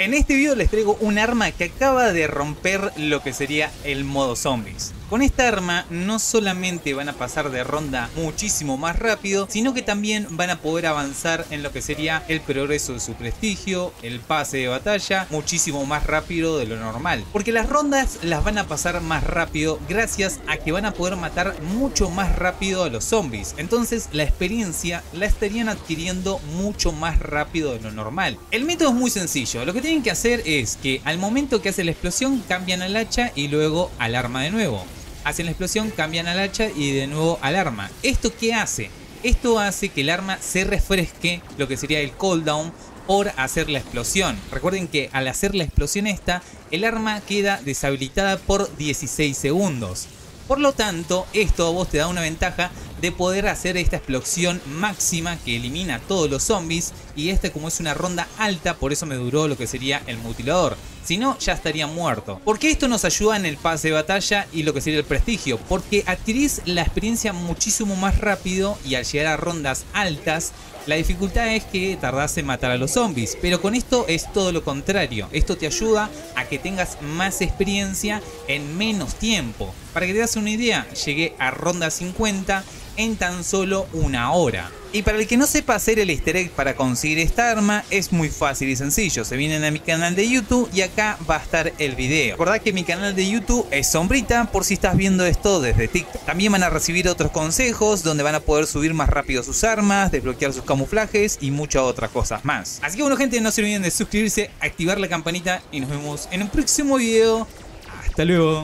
En este video les traigo un arma que acaba de romper lo que sería el modo zombies. Con esta arma no solamente van a pasar de ronda muchísimo más rápido, sino que también van a poder avanzar en lo que sería el progreso de su prestigio, el pase de batalla, muchísimo más rápido de lo normal. Porque las rondas las van a pasar más rápido gracias a que van a poder matar mucho más rápido a los zombies. Entonces la experiencia la estarían adquiriendo mucho más rápido de lo normal. El método es muy sencillo, lo que tienen que hacer es que al momento que hace la explosión cambian al hacha y luego al arma de nuevo hacen la explosión, cambian al hacha y de nuevo al arma. ¿Esto qué hace? Esto hace que el arma se refresque lo que sería el cooldown por hacer la explosión. Recuerden que al hacer la explosión esta, el arma queda deshabilitada por 16 segundos. Por lo tanto, esto a vos te da una ventaja de poder hacer esta explosión máxima que elimina a todos los zombies y este como es una ronda alta por eso me duró lo que sería el mutilador. Si no, ya estaría muerto. Porque esto nos ayuda en el pase de batalla y lo que sería el prestigio. Porque adquirís la experiencia muchísimo más rápido y al llegar a rondas altas, la dificultad es que tardás en matar a los zombies. Pero con esto es todo lo contrario. Esto te ayuda a que tengas más experiencia en menos tiempo. Para que te das una idea, llegué a ronda 50 en tan solo una hora. Y para el que no sepa hacer el easter egg para conseguir esta arma, es muy fácil y sencillo. Se vienen a mi canal de YouTube y acá va a estar el video. Recordad que mi canal de YouTube es Sombrita por si estás viendo esto desde TikTok. También van a recibir otros consejos donde van a poder subir más rápido sus armas, desbloquear sus camuflajes y muchas otras cosas más. Así que bueno gente, no se olviden de suscribirse, activar la campanita y nos vemos en un próximo video. Hasta luego.